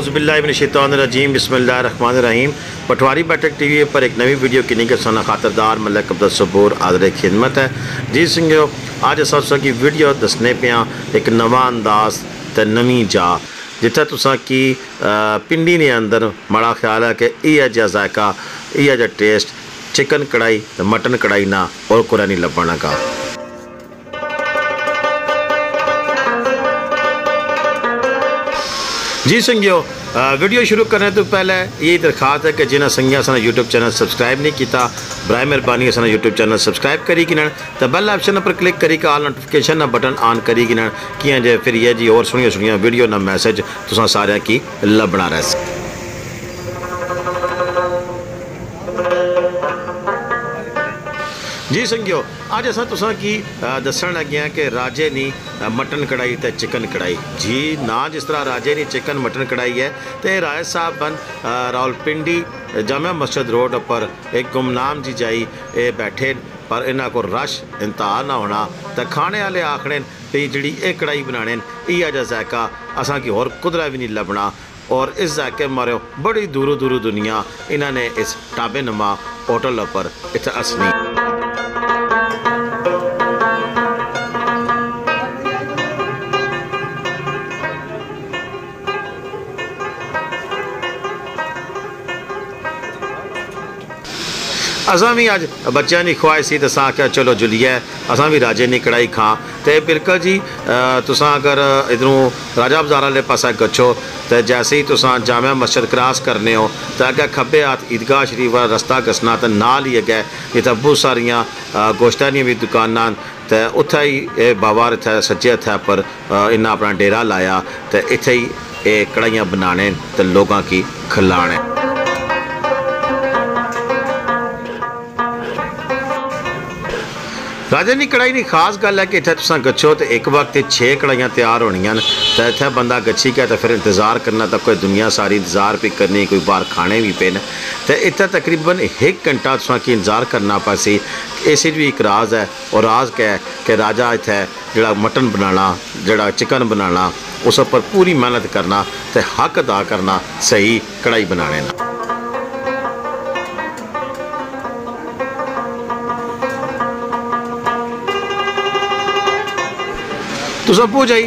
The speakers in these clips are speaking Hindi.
आउज़बिल्लिनशैतरजीम बसमीम पटवारी बैठक टी वी पर एक नवी वीडियो के सोना खातरदार मलक अब्दुल सबूर आदर खिदमत है। जी सिंह अज अस की वीडियो दसने पे एक नवा अंदाज तो नवी जा जिथे तुसा की पिंडी ने अंदर माड़ा ख्याल है कि यह जहा जायका यह जहा टेस्ट चिकन कढ़ाई मटन कढ़ाई ना और कुरा नहीं लभना का जी संगियो वीडियो शुरू करने तो पहले यही दरखास्त है कि जिन्हें संगिया सा यूट्यूब चैनल सब्सक्राइब नहीं किया बर मेहरबानी सा यूट्यूब चैनल सब्सक्राइब करी कि तो बेल ऑप्शन पर क्लिक करी आल नोटिफिकेशन बटन ऑन करी कि जे फिर ये जी और सुनिया सुनिया वीडियो ना मैसेज तुसा सारे की लभना रह जी संगियो अज अस तुसा की दसन लगे हैं कि राजे नी मटन कढ़ाई तो चिकन कढ़ाई। जी ना, जिस तरह राजे नी चिकन मटन कढ़ाई है तो राय साहब रावलपिंडी जामा मस्जिद रोड पर एक गुमनाम जी जाई ये बैठे, पर इन्हों को रश इंतहा ना होना तो खाने वाले आखने भी जी ये कढ़ाई बनाने इया जहा जैका असा की होर कुदरा भी नहीं लभना और इस जैके मारो बड़ी दूरों दूरों दुनिया इन्होंने इस टाबे नुमा होटल पर इतना असनी। असा भी अज बच्चों की ख्वाहिश सी तो आख्या चलो जुलिए असा भी राजे की कढ़ाई खां। तो बिल्कुल जी तुसा अगर इधरों राजा बाज़ार वाले पास गच्छो तो जैसे ही तुसा जामिया मस्जिद क्रॉस करने हो तो अगर खब्बे हाथ ईदगाह शरीफ वाला रस्ता घसना तो नाल ही अगे इतना बहुत सारिया गोश्त भी दुकाना उत्थे ही बाबा इतने सज्जे हथ पर इन्हें अपना डेरा लाया तो इतने ही कढ़ाइया बनाने तो लोगों की खिलाने। राजा की कढ़ाई की खास गल है कि इतने तुम गच्छो तो एक वक्त छे कढ़ाइया तैयार होनिया तो इतने बंदा गच्छी गया तो फिर इंतज़ार करना तो कोई दुनिया सारी इंतज़ार भी करनी कोई बाहर खाने भी पे तो इतने तकरीबन एक घंटा तुसा की इंतज़ार करना पासी इस भी एक राज है और राज क्या है कि राजा इतने जोड़ा मटन बनाना जोड़ा चिकन बनाना उस पर पूरी मेहनत करना तो हक अदा करना सही कढ़ाई बनाने ना तुस आपूं जाई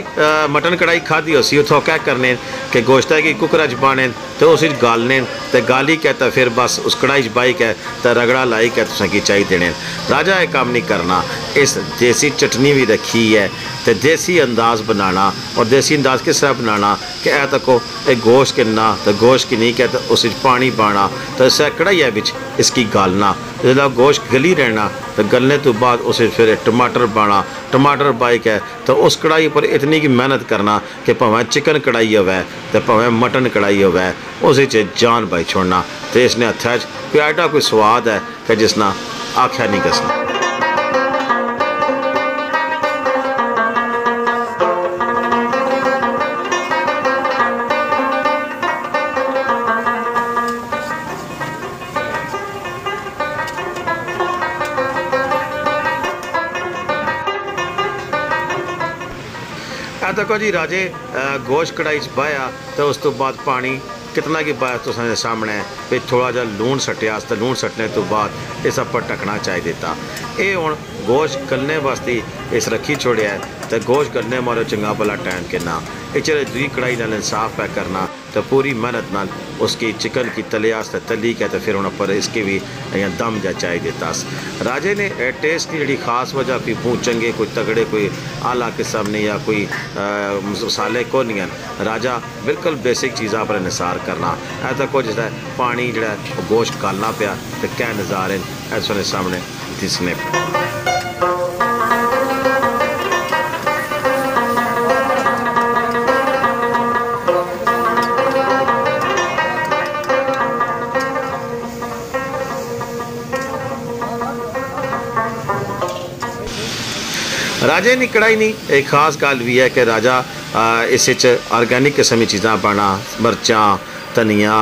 मटन कढ़ाई खाधी उसी उत्थों क्या करने, कि गोश्त की कुकरा च पाने तो उस गालने तो गाली कै तो फिर बस उस कढ़ाई च बाई कै तो रगड़ा लाई कै तुसें की चाही देने। राजा यह कम्म नहीं करना। इस देसी चटनी भी रखी है तो देसी अंदाज बनाना, और देसी अंदाज किस तरह बनाना, कि ए तको ये गोश्त किन्ना तो गोश्त की नहीं क्या तो उस पानी पाना तो इस कढ़ाइया बिच इसकी गालना जो गोश्त गली रहना तो गलने तो बाद उस फिर टमाटर पाना। टमाटर पाई के तो उस कढ़ाई पर इतनी की मेहनत करना कि भावें चिकन कढ़ाई होवे तो भावें मटन कढ़ाई होवे, उस जान पाई छोड़ना। तो इसने हथा प्याटा कोई स्वाद है कि जिसना आख्या नहीं कसना। देखो जी राजे गोश्त कढ़ाई बहाया तो उस तो बाद पानी कितना की बात तो सामने फिर थोड़ा जहा लून सट्टिया लून सट्टने तो बाद इस पर ढकना चाहिए देता ये हूँ गोश्त गलने वास्ते इस रखी छोड़िया तो गोश्त गलने मारो चंगा भला टाइम के ना इचरे दूरी कढ़ाई नाल साफ़ पैक करना तो पूरी मेहनत नाल उसकी चिकन की तले आस्ते तली के तो फिर उन पर इसके भी दम जा चाय देता राजे ने टेस्ट की जी खास वजह कोई भू चंगे, कोई तगड़े, कोई आला किस्म ने या कोई मसाले को नहीं राजा बिल्कुल बेसिक चीज़ा पर निसार करना। है तो कुछ है पानी जड़ा गोश्त गालना पाया तो क्या नज़ारे ऐसे सामने दिसने राजे की कढ़ाई नहीं एक खास गल भी है कि राजा इस ऑर्गेनिक किस्म चीज़ा पाना, मर्चा, धनिया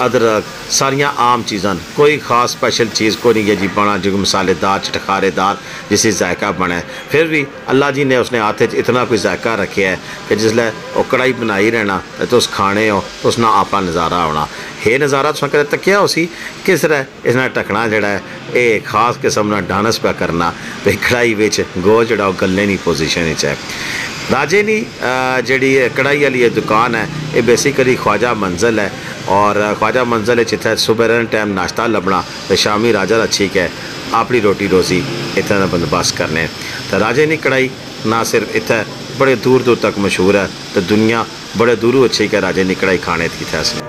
अदरक सारियाँ आम चीज़ां कोई ख़ास स्पेशल चीज़ को नहीं है जी, बना जो मसालेदार चटखारेदार जिसी जायका बने फिर भी अल्लाह जी ने उसने च इतना कोई जायका रखे है कि जिसलै ओह् कढ़ाई बनाई रहना, ते तुस खाने हो तुस ना आपा नज़ारा आना हे नज़ारा तुसें कदें तक्केआ उसी? किस तरह इसने ढकना जेह्ड़ा है एह् खास किस्म डांस पे करना कढ़ाई बिच गो जेह्ड़ा ओह् गलने दी राजे नी जेह्ड़ी कढ़ाई आह्ली दुकान है, एह् बेसिकली ख्वाजा मंजिल है। और ख्वाजा मंजिल इत्थै सुबह टाइम नाश्ता लभना तो शामी राजा दा ठीक है। अपनी रोटी रोजी इतना बंदोबस्त करने तो राजे की कढ़ाई ना सिर्फ़ इतने बड़े दूर दूर तक मशहूर है। तो दुनिया बड़े दूरों अच्छी है राजे की कढ़ाई खाने की इत्थै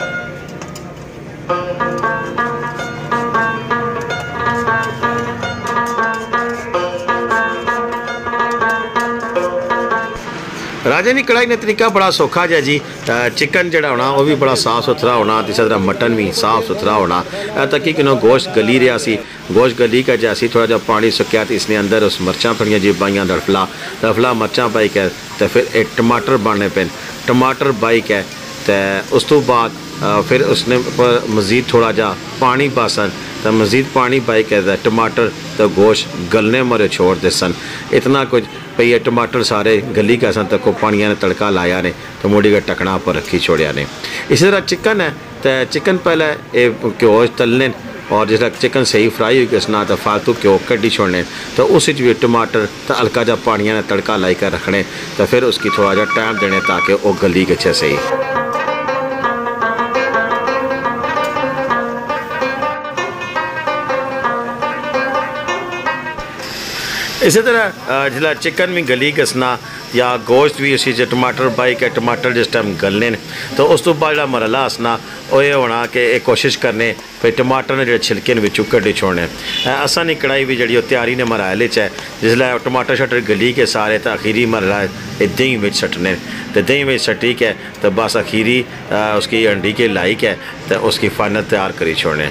राजे की कढ़ाई ने तरीका बड़ा सौखा जहा जी। चिकन जड़ा होना वह भी बड़ा साफ़ सुथरा होना इस तरह मटन भी साफ़ सुथरा होना ताकि कि गोश्त गली रहा सी। गोश्त गली का जैसी थोड़ा जहा पानी सुक्या तो इसने अंदर उस मर्चा थोड़िया जी पाइया दड़फला दड़फला मर्चा पाई के तो फिर टमाटर बनने पे टमाटर बाई के तो उस तो बाद फिर उसने मज़ीद थोड़ा जा पानी पासन। तो मज़ीद पानी पाई के टमाटर तो गोश्त गलने मरे छोड़ते सन इतना कुछ भई है, टमाटर सारे गली का तक पानिया ने तड़का लाया ने तो मुड़ी का टकना पर रखी छोड़िया ने। इस तरह चिकन है तो चिकन पहले ये घ्यो तलने, और जिस चिकन सही फ्राई हुई किसना तो फालतू घ्यो क्ढी छोड़ने। तो उस भी टमाटर तो हल्का जहा पानिया ने तड़का लाई कर रखने तो फिर उसकी थोड़ा जहा टाइम देने ताकि वो गली गच्छे सही। इसी तरह जिला चिकन भी गली घसना, या गोश्त भी उसी टमाटर बाई के टमाटर जिस टाइम गलने तो उस तो बाद जो मरला हसना वो ये होना कि एक कोशिश करने, भाई टमाटर ने जो छिलके ने बिचू कड्ढी छोड़ने। असा नहीं कढ़ाई भी जी त्यारी ने मरायल च है जिसलै टमाटर शटर गली के सारे तो अखीरी मरला दही बिच सट्टने तो दही बिच सट्टी के तो बस अखीरी उसकी अंडी के लाई के तो उसकी फाइनल तैयार करी छोड़ने।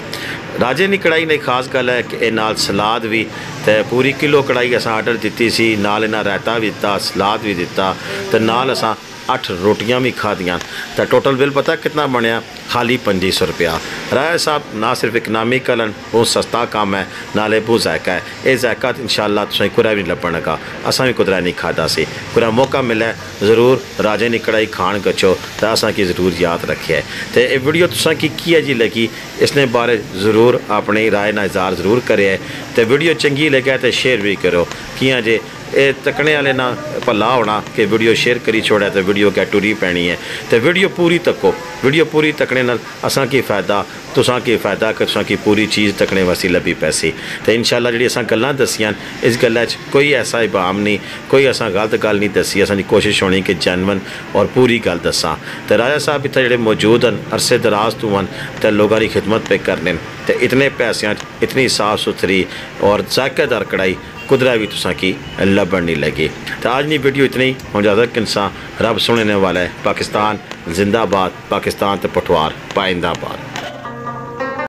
राजे की कढ़ाई ने खास गल है कि नाल सलाद भी तो पूरी किलो कढ़ाई अस आर्डर दी सी नाल इन्हें रायता भी दिता सलाद भी दिता तो नाल असा अठ रोटियाँ भी खादियाँ तो टोटल बिल पता कितना बनया खाली पंजी सौ रुपया। राय साहब, ना सिर्फ़ इकनॉमिकल बहुत सस्ता काम है, नाले बहुत जायका है। ये जायका इंशाला तुसें कुदै भी नहीं लगा। असा भी कुदरा नहीं खादा सी। कुदै मौका मिले, ज़रूर राजे नी कढ़ाई खान गच्छो तो असा की ज़रूर याद रखे तो ये वीडियो तुसा की की है जी लगी, इसने बारे ज़रूर अपनी राय ना इजहार ज़रूर करे तो वीडियो चंगी लगे तो शेयर भी करो। कियाँ जे ਇਹ ਤੱਕਣੇ ਵਾਲੇ ਨਾਲ ਭੱਲਾ ਹੋਣਾ ਕਿ ਵੀਡੀਓ ਸ਼ੇਅਰ ਕਰੀ ਛੋੜਿਆ ਤੇ ਵੀਡੀਓ ਕੈ ਟੁਰੀ ਪੈਣੀ ਹੈ ਤੇ ਵੀਡੀਓ ਪੂਰੀ ਤੱਕੋ ਵੀਡੀਓ ਪੂਰੀ ਤੱਕਣੇ ਨਾਲ ਅਸਾਂ ਕੀ ਫਾਇਦਾ ਤੁਸਾਂ ਕੀ ਫਾਇਦਾ ਕਿ ਤੁਸਾਂ ਕੀ ਪੂਰੀ ਚੀਜ਼ ਤੱਕਣੇ ਵਾਸੀ ਲੱਭੀ ਪੈਸੀ ਤੇ ਇਨਸ਼ਾਅੱਲਾ ਜਿਹੜੀ ਅਸਾਂ ਗੱਲਾਂ ਦਸੀਆਂ ਇਸ ਗੱਲਾਂ 'ਚ ਕੋਈ ਐਸਾ ਇਬਾਮ ਨਹੀਂ ਕੋਈ ਅਸਾਂ ਗਲਤ ਗੱਲ ਨਹੀਂ ਦਸੀ ਅਸਾਂ ਦੀ ਕੋਸ਼ਿਸ਼ ਹੋਣੀ ਕਿ ਜਨਮਨ ਔਰ ਪੂਰੀ ਗੱਲ ਦਸਾਂ ਤੇ ਰਾਜਾ ਸਾਹਿਬ ਇੱਥੇ ਜਿਹੜੇ ਮੌਜੂਦ ਹਨ ਅਰਸੇ ਦਰਾਜ਼ ਤੋਂ ਹਨ ਤੇ ਲੋਕਾਂ ਦੀ ਖਿਦਮਤ ਪੇ ਕਰਨੇ ਤੇ ਇਤਨੇ ਪੈਸਿਆਂ 'ਚ ਇਤਨੀ ਸਾਫ ਸੁਥਰੀ ਔਰ ਜ਼ਾਇਕਾਦਾਰ ਕੜਾਈ कुदरा भी तुसा की लभन नहीं लगे तो आज नहीं वीडियो इतनी हम ज़्यादा इंसान रब सुनने वाला है पाकिस्तान जिंदाबाद पाकिस्तान तो पठवार पाइंदाबाद